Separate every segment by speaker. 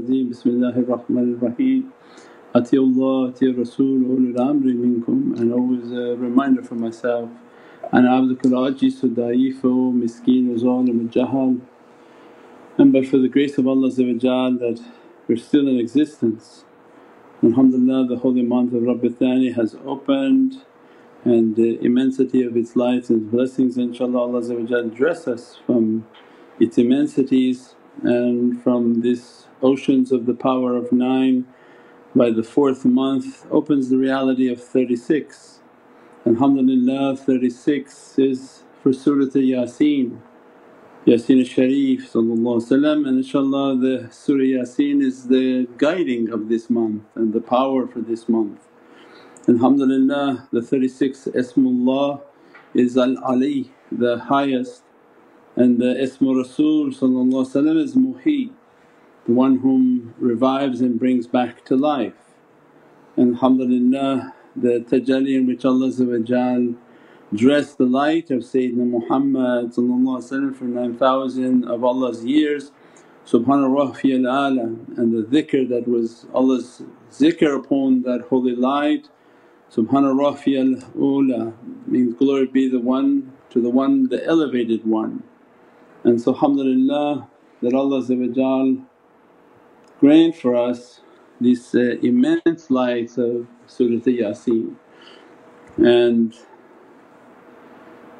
Speaker 1: الرجيم بسم الله الرحمن الرحيم أطيعوا الله أطيعوا الرسول أولي الأمر منكم and always a reminder for myself أنا عبدك العاجز الضعيف مسكين ظالم الجهل and but for the grace of Allah that we're still in existence. Alhamdulillah the holy month of Rabi Thani has opened and the immensity of its lights and blessings inshaAllah Allah dress us from its immensities and from these oceans of the power of 9 by the fourth month opens the reality of 36. Alhamdulillah 36 is for Surat Yasin, Yasin al-Sharif and inshaAllah the Surah Yasin is the guiding of this month and the power for this month. And Alhamdulillah the 36th Ismullah is Al-Ali the highest and the Ismu Rasul is Muhyi, the one whom revives and brings back to life. And alhamdulillah the tajalli in which Allah dressed the light of Sayyidina Muhammad for 9,000 of Allah's years Subhana Rabbiyal A'la and the dhikr that was Allah's zikr upon that holy light Subhana Rabbiyal Ula means glory be the one to the one the elevated one. And so alhamdulillah that Allah grant for us these uh, immense lights of Surat Yasin. And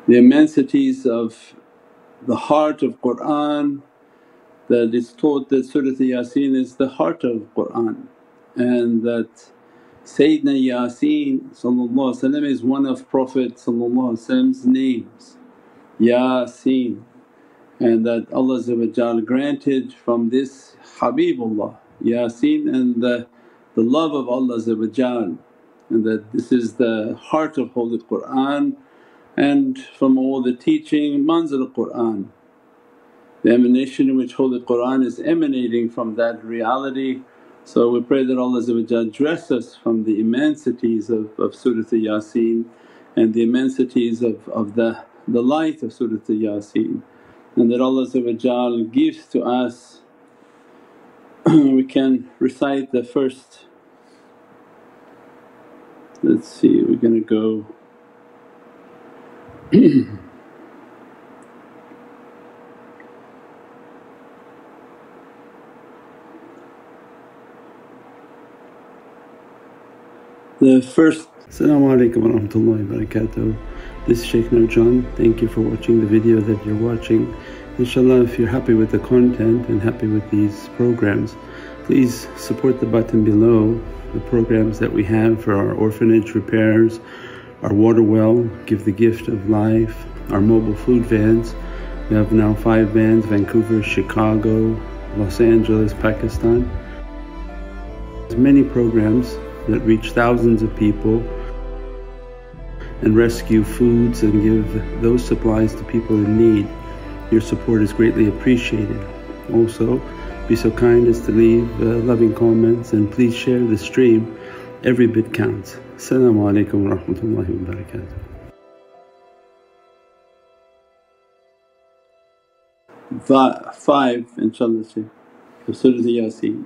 Speaker 1: the immensities of the heart of Qur'an that is taught that Surat Yasin is the heart of Qur'an. And that Sayyidina Yasin is one of Prophet's names, Yasin and that Allah granted from this Habibullah Yasin and the, the love of Allah and that this is the heart of Holy Qur'an and from all the teaching manzil Qur'an. The emanation in which Holy Qur'an is emanating from that reality. So we pray that Allah dress us from the immensities of, of Surat Yasin and the immensities of, of the, the light of Surat Yasin and that Allah gives to us we can recite the first let's see we're to go the first Assalamu alaikum wa rahmatullahi wa barakatuh. This is Shaykh Nurjan. Thank you for watching the video that you're watching. Inshallah if you're happy with the content and happy with these programs please support the button below the programs that we have for our orphanage repairs, our water well, give the gift of life, our mobile food vans. We have now five vans Vancouver, Chicago, Los Angeles, Pakistan. There's many programs that reach thousands of people and rescue foods and give those supplies to people in need. Your support is greatly appreciated. Also, be so kind as to leave uh, loving comments and please share the stream. Every bit counts. Assalamu alaikum wa rahmatullahi wa barakatuh. Five inshaAllah Shaykh, Surah Yasin.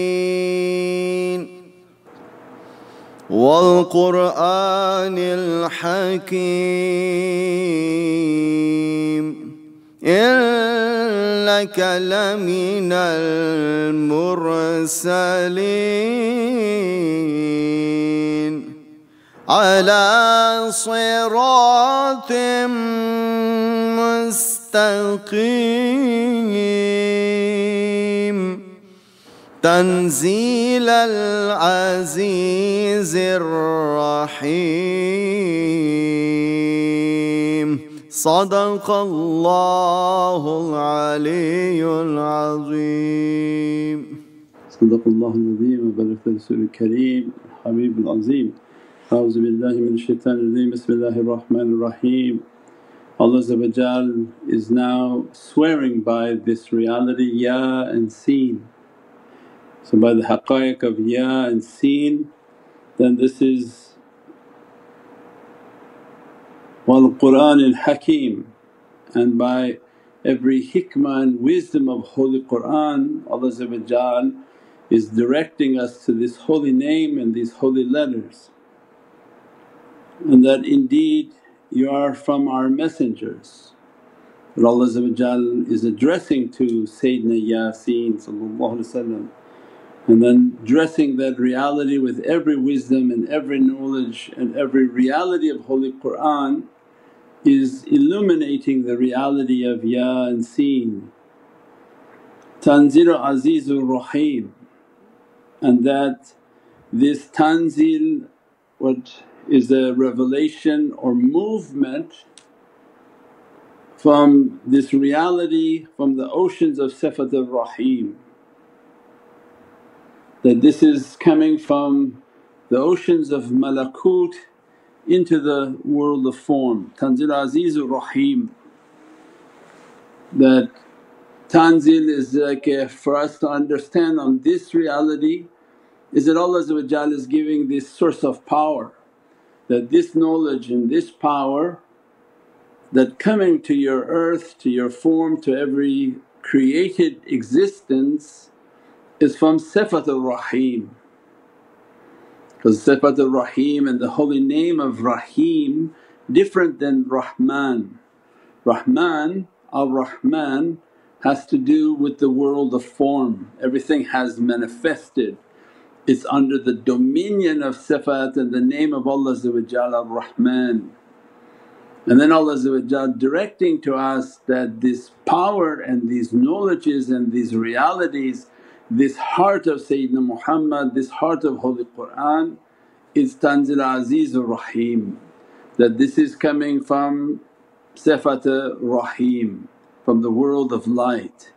Speaker 2: والقرآن الحكيم. إنك لمن المرسلين. على صراط مستقيم. تنزيل العزيز الرحيم. صدق الله العلي العظيم.
Speaker 1: صدق الله العظيم وبلغ رسول الكريم حبيب العظيم أعوذ بالله من الشيطان الرجيم بسم الله الرحمن الرحيم Allah is now swearing by this reality Ya and Seen. So by the haqqaiq of Ya and Seen then this is wal Qur'an al Hakim and by every hikmah and wisdom of Holy Qur'an Allah is directing us to this holy name and these holy letters. And that indeed you are from our messengers. But Allah is addressing to Sayyidina Yasin and then dressing that reality with every wisdom and every knowledge and every reality of Holy Qur'an is illuminating the reality of Ya and Seen. Tanzilu Azizur Rahim and that this tanzil what is a revelation or movement from this reality from the oceans of Sifat al-Rahim. That this is coming from the oceans of malakut into the world of form. Tanzil Azizur Rahim that tanzil is like a, for us to understand on this reality is that Allah is giving this source of power that this knowledge and this power that coming to your earth, to your form, to every created existence is from Sifat al-Rahim. Because Sifat al-Rahim and the holy name of Rahim different than Rahman. Rahman, al-Rahman has to do with the world of form, everything has manifested it's under the dominion of sifat and the name of Allah ar-Rahman. And then Allah directing to us that this power and these knowledges and these realities, this heart of Sayyidina Muhammad, this heart of Holy Qur'an is Tanzil Azizur Rahim. That this is coming from Sifat Rahim, from the world of light,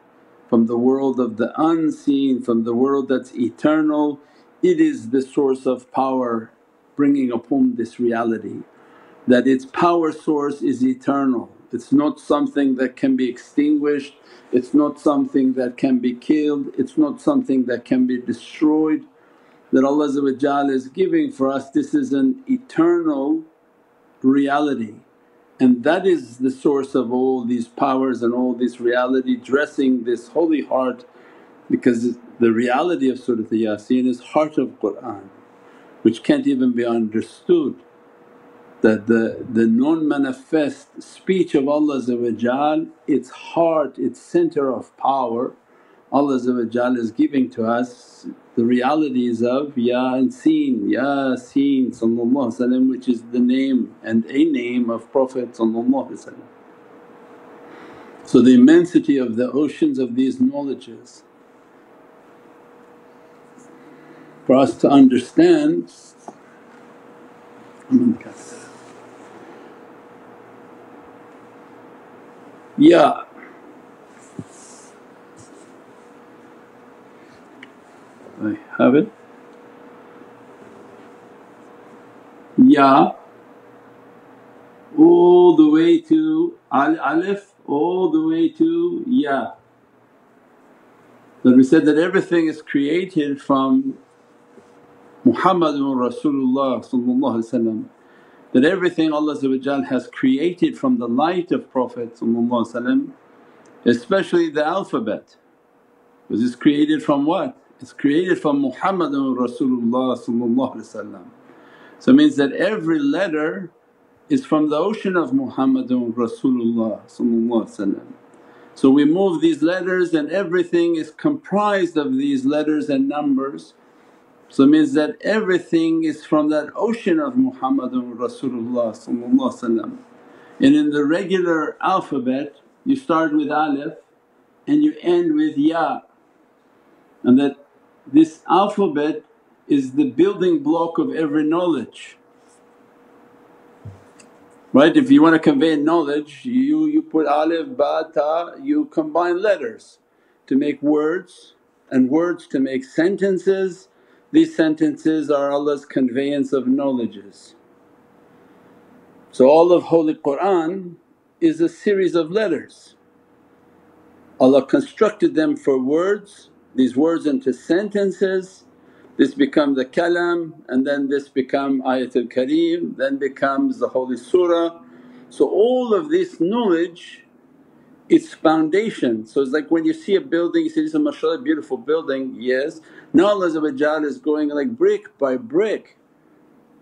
Speaker 1: from the world of the unseen, from the world that's eternal it is the source of power bringing upon this reality that its power source is eternal. It's not something that can be extinguished, it's not something that can be killed, it's not something that can be destroyed. That Allah is giving for us this is an eternal reality. And that is the source of all these powers and all this reality dressing this holy heart because the reality of Surat Yasin is heart of Qur'an which can't even be understood that the, the non-manifest speech of Allah its heart, its center of power Allah is giving to us the realities of Ya and Seen, Yasin which is the name and a name of Prophet So the immensity of the oceans of these knowledges for us to understand yeah. I have it. Yeah. All the way to al alif all the way to ya that we said that everything is created from Muhammadun Rasulullah that everything Allah has created from the light of Prophet especially the alphabet. Because it's created from what? It's created from Muhammadun Rasulullah So it means that every letter is from the ocean of Muhammadun Rasulullah So we move these letters and everything is comprised of these letters and numbers so it means that everything is from that ocean of Muhammadun Rasulullah and in the regular alphabet you start with alif and you end with ya and that this alphabet is the building block of every knowledge. Right? If you want to convey knowledge you, you put alif, ba, ta, you combine letters to make words and words to make sentences these sentences are Allah's conveyance of knowledges. So all of Holy Qur'an is a series of letters. Allah constructed them for words, these words into sentences, this become the kalam and then this become ayatul kareem, then becomes the holy surah. So all of this knowledge its foundation. So it's like when you see a building you say, this is a mashallah beautiful building, yes. Now Allah is going like brick by brick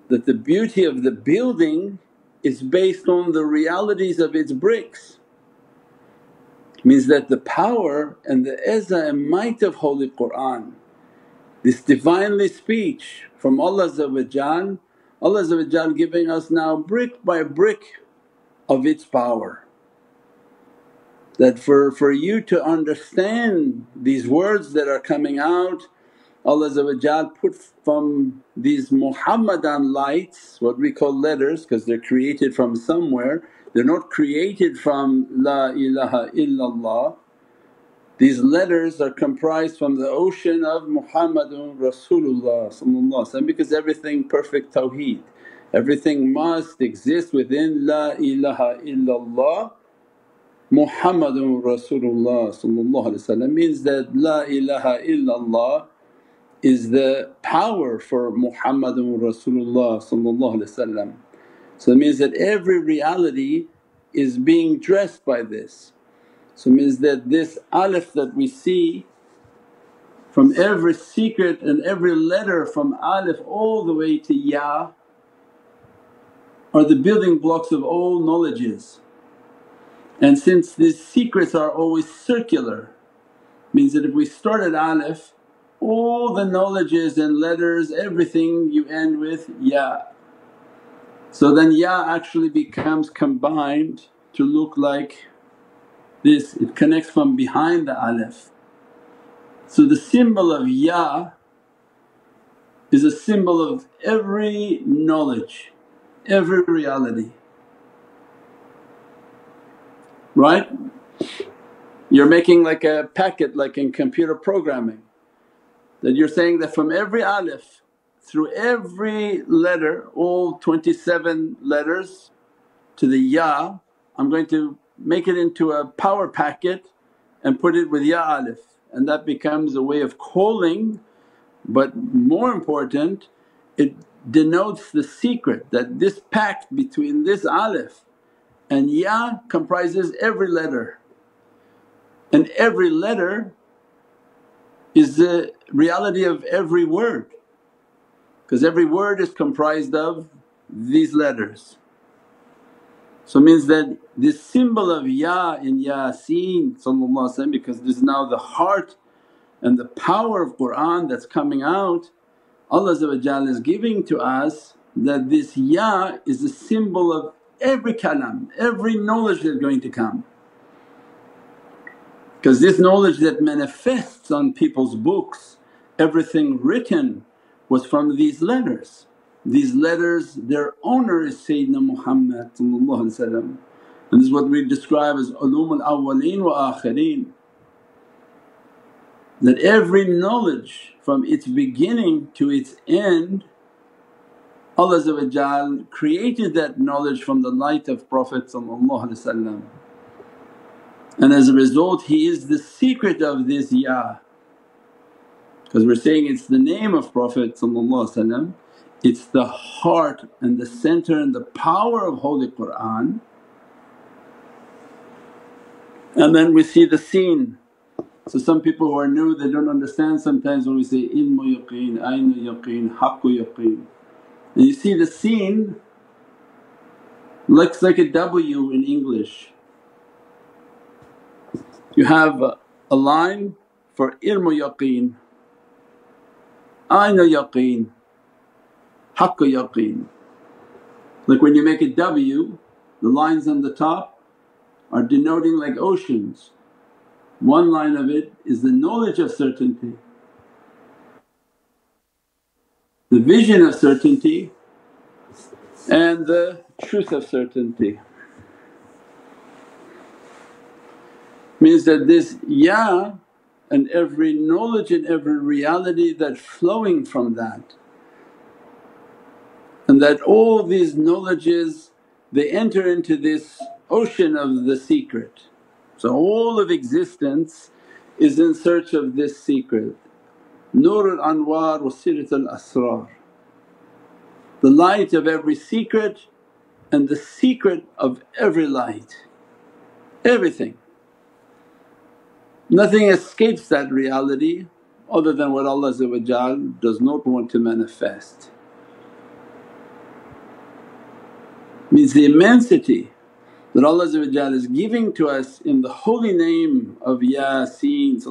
Speaker 1: that the beauty of the building is based on the realities of its bricks. Means that the power and the izzah and might of Holy Qur'an, this Divinely speech from Allah Allah giving us now brick by brick of its power. That for, for you to understand these words that are coming out Allah put from these Muhammadan lights what we call letters because they're created from somewhere, they're not created from La ilaha illallah. These letters are comprised from the ocean of Muhammadun Rasulullah because everything perfect tawheed. Everything must exist within La ilaha illallah Muhammadun Rasulullah means that La ilaha illallah is the power for Muhammadun Rasulullah So it means that every reality is being dressed by this. So it means that this alif that we see from every secret and every letter from alif all the way to ya are the building blocks of all knowledges. And since these secrets are always circular means that if we start at alif all the knowledges and letters everything you end with ya. So then ya actually becomes combined to look like this, it connects from behind the alif. So the symbol of ya is a symbol of every knowledge, every reality. Right? You're making like a packet like in computer programming that you're saying that from every alif through every letter all 27 letters to the ya I'm going to make it into a power packet and put it with ya alif and that becomes a way of calling but more important it denotes the secret that this pact between this alif and ya comprises every letter and every letter is the reality of every word because every word is comprised of these letters. So means that this symbol of Ya in Yasin because this is now the heart and the power of Qur'an that's coming out Allah is giving to us that this Ya is a symbol of every kalam, every knowledge that's going to come. Because this knowledge that manifests on people's books, everything written was from these letters. These letters their owner is Sayyidina Muhammad and this is what we describe as ulum al-awwaleen wa akhirin. That every knowledge from its beginning to its end Allah created that knowledge from the light of Prophet and as a result he is the secret of this Ya. Because we're saying it's the name of Prophet it's the heart and the center and the power of Holy Qur'an. And then we see the scene. So some people who are new they don't understand sometimes when we say ilmu yaqeen, aynu yaqeen, haqqu yaqeen. You see the scene looks like a W in English you have a line for ilmu yaqeen, ayna yaqeen, haqqa yaqeen. Like when you make a W the lines on the top are denoting like oceans. One line of it is the knowledge of certainty, the vision of certainty and the truth of certainty. means that this Ya and every knowledge and every reality that flowing from that. And that all these knowledges they enter into this ocean of the secret. So all of existence is in search of this secret. Nur al Anwar wa Sirat al Asrar. The light of every secret and the secret of every light, everything. Nothing escapes that reality other than what Allah does not want to manifest. Means the immensity that Allah is giving to us in the holy name of Yasin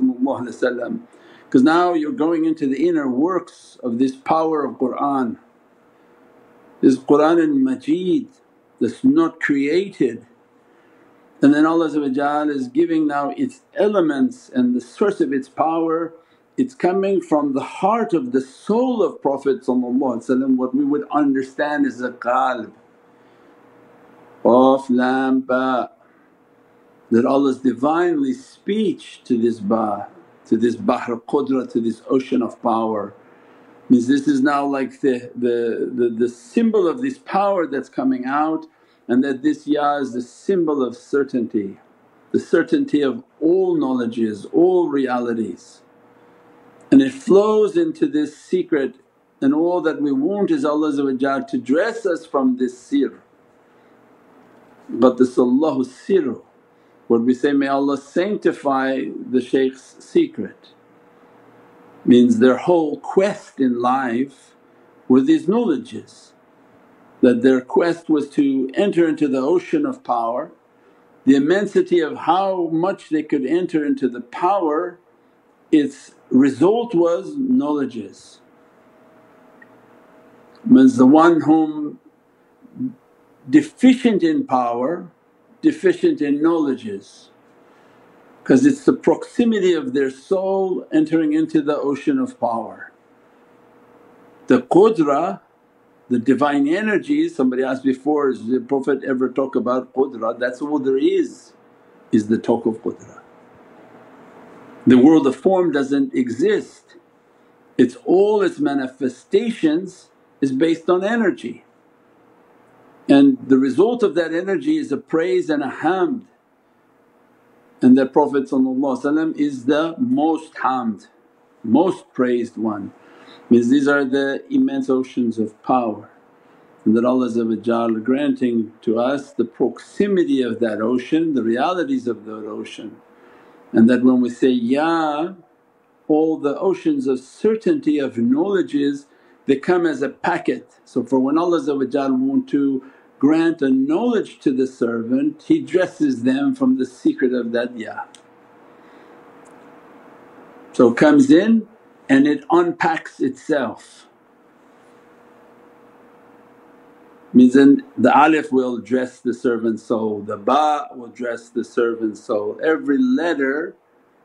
Speaker 1: because now you're going into the inner works of this power of Qur'an. This Qur'an al-Majid that's not created and then Allah is giving now its elements and the source of its power it's coming from the heart of the soul of Prophet what we would understand is a qalb. of Lam Ba that Allah's Divinely speech to this Ba, to this Bahr Qudra, to this ocean of power. Means this is now like the, the, the, the symbol of this power that's coming out and that this Ya is the symbol of certainty, the certainty of all knowledges, all realities. And it flows into this secret and all that we want is Allah to dress us from this sir. But this Allahu sirru, what we say, may Allah sanctify the shaykh's secret means their whole quest in life were these knowledges that their quest was to enter into the ocean of power. The immensity of how much they could enter into the power, its result was knowledges. Means the one whom deficient in power, deficient in knowledges because it's the proximity of their soul entering into the ocean of power. The qudra the Divine energy, somebody asked before, does the Prophet ever talk about qudra? That's all there is, is the talk of qudra. The world of form doesn't exist, it's all its manifestations is based on energy. And the result of that energy is a praise and a hamd. And that Prophet is the most hamd, most praised one. Means these are the immense oceans of power. And that Allah granting to us the proximity of that ocean, the realities of that ocean. And that when we say, Ya, all the oceans of certainty of knowledges they come as a packet. So for when Allah want to grant a knowledge to the servant, He dresses them from the secret of that Ya. So comes in and it unpacks itself. Means then the alif will dress the servant's soul, the ba will dress the servant's soul. Every letter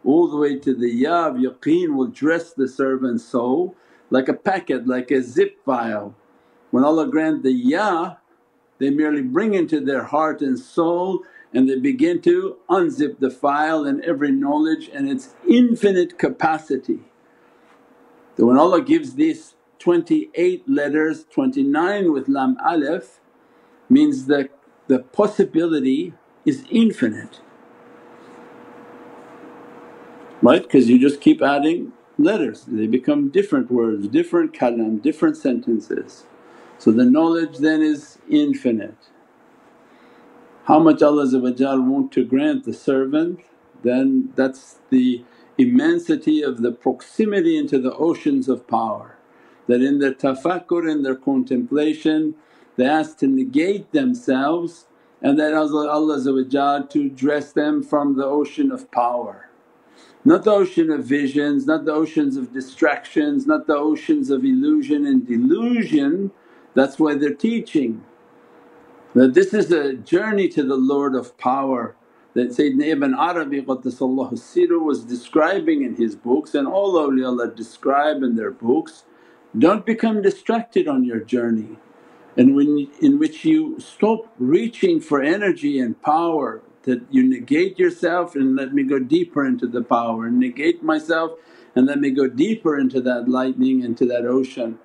Speaker 1: all the way to the ya of yaqeen will dress the servant's soul like a packet, like a zip file. When Allah grant the ya they merely bring into their heart and soul and they begin to unzip the file and every knowledge and its infinite capacity. That when Allah gives these 28 letters, 29 with lam alif means that the possibility is infinite. Right? Because you just keep adding letters, they become different words, different kalam, different sentences. So the knowledge then is infinite. How much Allah want to grant the servant then that's the immensity of the proximity into the oceans of power. That in their tafakkur, in their contemplation they ask to negate themselves and that Allah to dress them from the ocean of power. Not the ocean of visions, not the oceans of distractions, not the oceans of illusion and delusion. That's why they're teaching. That this is a journey to the Lord of power that Sayyidina Ibn Arabi Sirru was describing in his books and all awliyaullah describe in their books, don't become distracted on your journey. And when in which you stop reaching for energy and power that you negate yourself and let me go deeper into the power, and negate myself and let me go deeper into that lightning, into that ocean.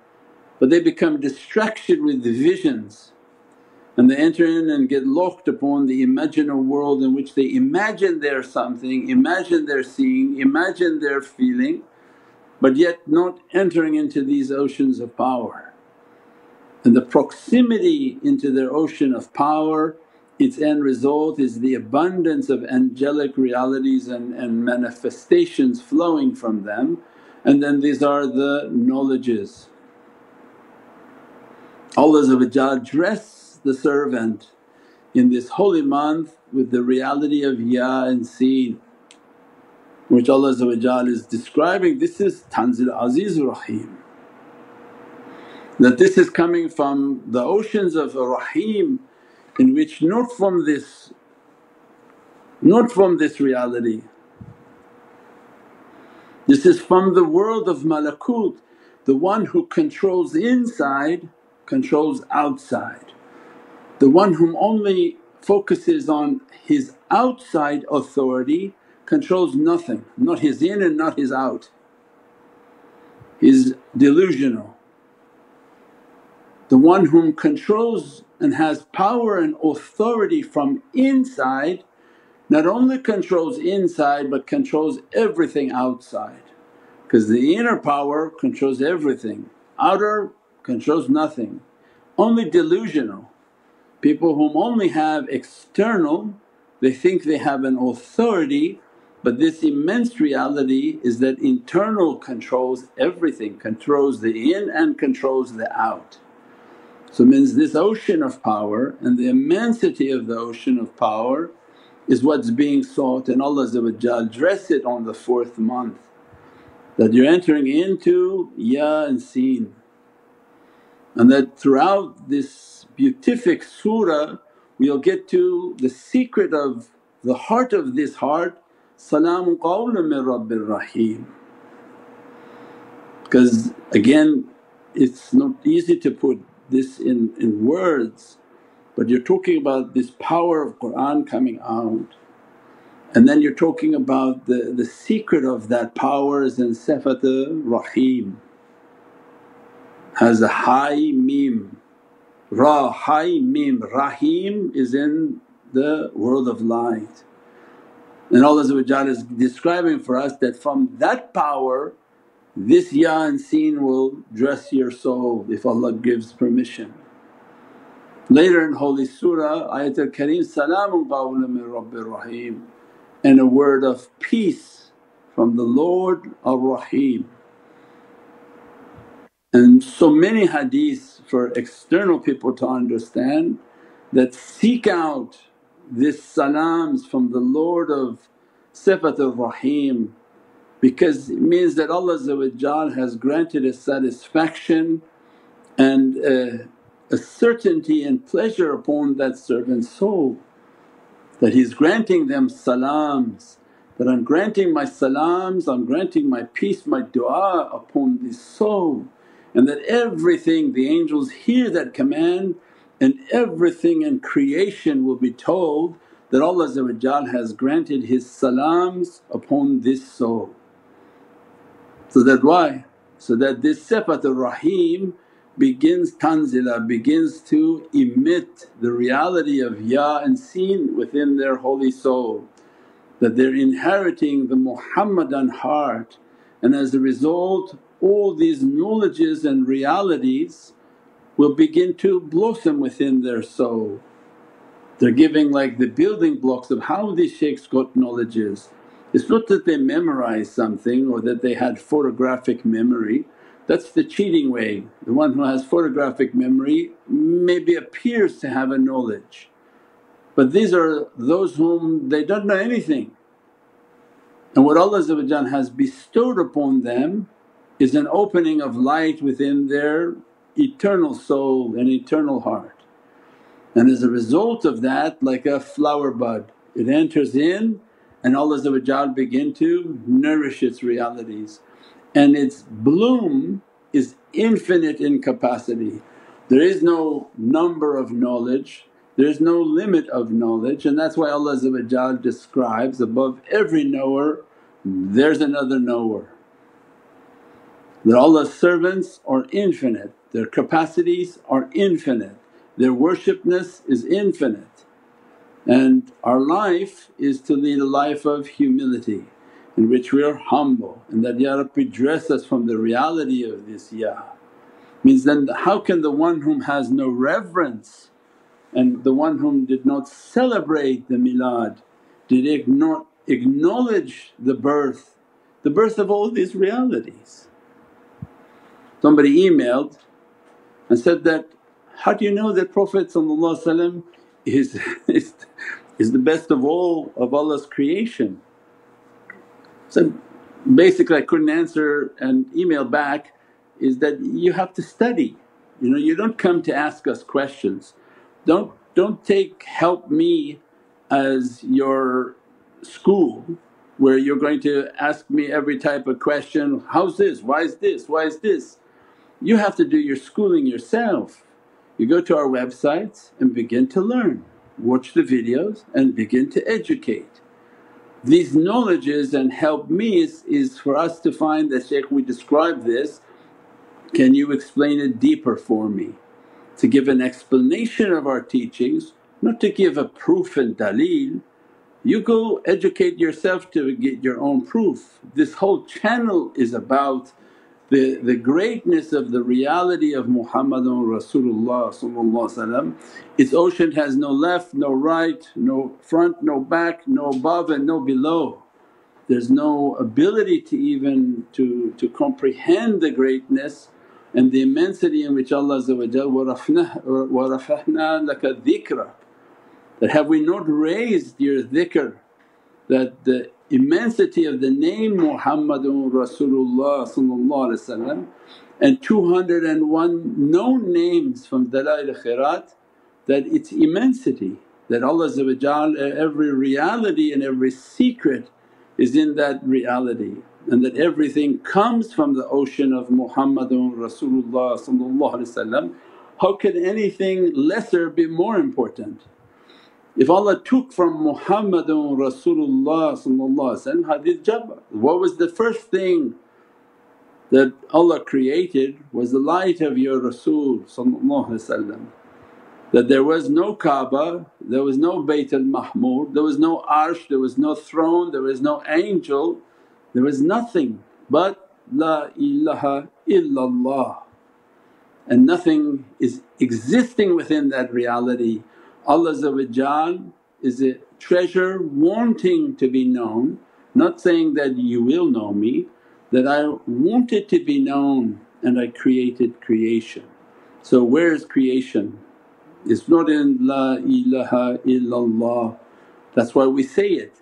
Speaker 1: But they become distracted with visions and they enter in and get locked upon the imaginal world in which they imagine they're something, imagine they're seeing, imagine they're feeling but yet not entering into these oceans of power. And the proximity into their ocean of power its end result is the abundance of angelic realities and, and manifestations flowing from them and then these are the knowledges. Allah dress the servant in this holy month with the reality of Ya and Sin which Allah is describing this is Tanzil Aziz Rahim. That this is coming from the oceans of Rahim in which not from this not from this reality. This is from the world of malakut, the one who controls inside controls outside. The one whom only focuses on his outside authority controls nothing, not his in and not his out. He's delusional. The one whom controls and has power and authority from inside not only controls inside but controls everything outside because the inner power controls everything, outer controls nothing. Only delusional people whom only have external they think they have an authority but this immense reality is that internal controls everything, controls the in and controls the out. So means this ocean of power and the immensity of the ocean of power is what's being sought and Allah dress it on the fourth month that you're entering into Ya and Sin. And that throughout this beatific surah we'll get to the secret of the heart of this heart Salamun qawlan min Rabbir Rahim. Because again it's not easy to put this in, in words but you're talking about this power of Qur'an coming out. And then you're talking about the, the secret of that power is in Sifat Rahim has a high mim, Ra high mim, Rahim is in the world of light. And Allah is describing for us that from that power this Ya and will dress your soul if Allah gives permission. Later in Holy Surah Ayatul Kareem, Salaamun qawlan min Rabbir Rahim and a word of peace from the Lord Ar-Rahim. And so many hadiths for external people to understand that seek out this salams from the Lord of Sifatul Rahim because it means that Allah has granted a satisfaction and a, a certainty and pleasure upon that servant's soul that He's granting them salams that I'm granting my salams, I'm granting my peace, my du'a upon this soul and that everything the angels hear that command and everything in creation will be told that Allah has granted His salams upon this soul. So that why? So that this Sifatul Rahim begins tanzila, begins to emit the reality of Ya and Sin within their holy soul. That they're inheriting the Muhammadan heart and as a result all these knowledges and realities will begin to blossom within their soul. They're giving like the building blocks of how these shaykhs got knowledges. It's not that they memorized something or that they had photographic memory, that's the cheating way. The one who has photographic memory maybe appears to have a knowledge but these are those whom they don't know anything. And what Allah has bestowed upon them is an opening of light within their eternal soul and eternal heart. And as a result of that like a flower bud it enters in and Allah begin to nourish its realities and its bloom is infinite in capacity. There is no number of knowledge There is no limit of knowledge and that's why Allah describes above every knower there's another knower. That Allah's servants are infinite, their capacities are infinite, their worshipness is infinite. And our life is to lead a life of humility in which we are humble and that, Ya Rabbi dress us from the reality of this Ya. Means then how can the one whom has no reverence and the one whom did not celebrate the milad, did not acknowledge the birth, the birth of all these realities. Somebody emailed and said that, how do you know that Prophet is, is, is the best of all of Allah's creation? So basically I couldn't answer and email back is that you have to study, you know you don't come to ask us questions. Don't, don't take help me as your school where you're going to ask me every type of question, how's this, why is this, why is this? You have to do your schooling yourself. You go to our websites and begin to learn, watch the videos and begin to educate. These knowledges and help me is, is for us to find that, Shaykh we describe this, can you explain it deeper for me? To give an explanation of our teachings, not to give a proof and daleel you go educate yourself to get your own proof. This whole channel is about the, the greatness of the reality of Muhammadun Rasulullah Its ocean has no left, no right, no front, no back, no above and no below. There's no ability to even to, to comprehend the greatness and the immensity in which Allah وَرَفَعْنَا لَكَ ذِكْرَ that have we not raised your dhikr that the immensity of the name Muhammadun Rasulullah and 201 known names from Dalail Khairat that its immensity that Allah uh, every reality and every secret is in that reality and that everything comes from the ocean of Muhammadun Rasulullah how can anything lesser be more important? If Allah took from Muhammadun Rasulullah Hadith Jabir, what was the first thing that Allah created was the light of your Rasul that there was no Kaaba, there was no Bayt al-Mahmud, there was no arsh, there was no throne, there was no angel, there was nothing but La ilaha illallah. And nothing is existing within that reality Allah is a treasure wanting to be known, not saying that you will know me, that I wanted to be known and I created creation. So where is creation? It's not in La ilaha illallah, that's why we say it.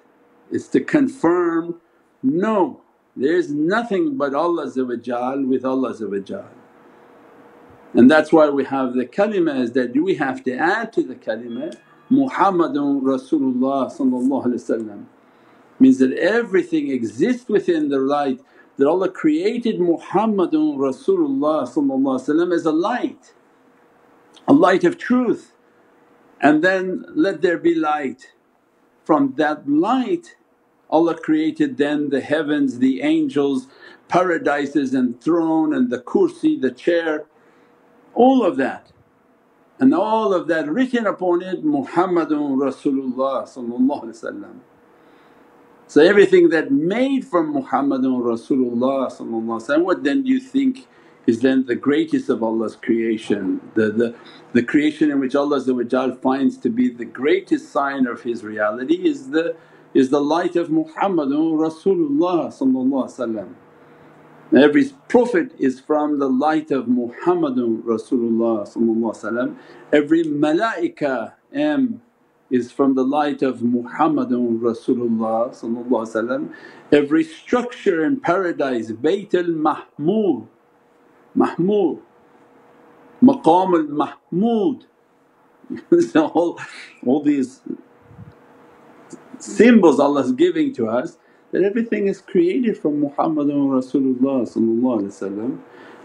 Speaker 1: It's to confirm, no there's nothing but Allah with Allah and that's why we have the kalima is that we have to add to the kalima Muhammadun Rasulullah means that everything exists within the light that Allah created Muhammadun Rasulullah as a light, a light of truth. And then let there be light. From that light Allah created then the heavens, the angels, paradises and throne and the kursi, the chair all of that. And all of that written upon it Muhammadun Rasulullah So everything that made from Muhammadun Rasulullah what then do you think is then the greatest of Allah's creation, the, the, the creation in which Allah finds to be the greatest sign of His reality is the, is the light of Muhammadun Rasulullah Every Prophet is from the light of Muhammadun Rasulullah Every malaika am is from the light of Muhammadun Rasulullah Every structure in paradise, Bayt al-Mahmud, Mahmud, Maqam al-Mahmud all, all these symbols Allah is giving to us that everything is created from Muhammadun Rasulullah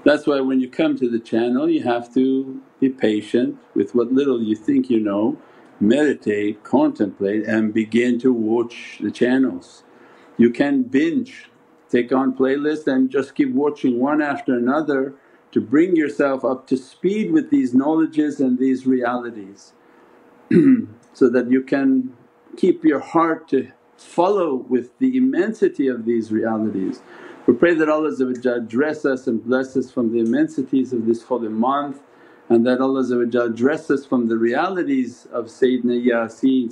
Speaker 1: That's why when you come to the channel you have to be patient with what little you think you know meditate, contemplate and begin to watch the channels. You can binge, take on playlist and just keep watching one after another to bring yourself up to speed with these knowledges and these realities so that you can keep your heart to follow with the immensity of these realities. We pray that Allah dress us and bless us from the immensities of this holy month and that Allah dress us from the realities of Sayyidina Yasin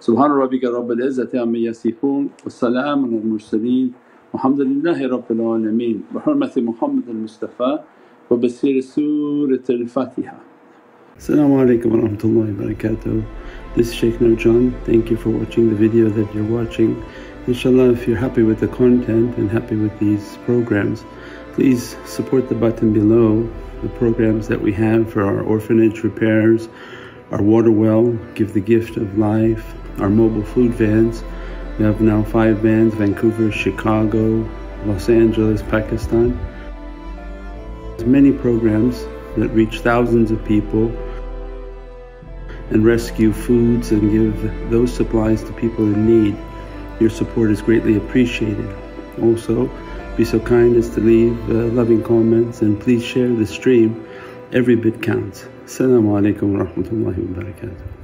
Speaker 1: Subhana rabbika rabbil izzati amma yasifoon wa salaamun al mursaleen walhamdulillahi rabbil alameen bi hurmati Muhammad al Mustafa wa basir Surat al Fatiha. As-salamu alaykum wa rahmatullahi wa barakatuh. This is Shaykh Nurjan. Thank you for watching the video that you're watching. Inshallah if you're happy with the content and happy with these programs please support the button below the programs that we have for our orphanage repairs, our water well, Give the Gift of Life, our mobile food vans. We have now five vans Vancouver, Chicago, Los Angeles, Pakistan. There's many programs that reach thousands of people and rescue foods and give those supplies to people in need. Your support is greatly appreciated. Also, be so kind as to leave uh, loving comments and please share the stream. Every bit counts. Assalamu alaikum wa rahmatullahi wa barakatuh.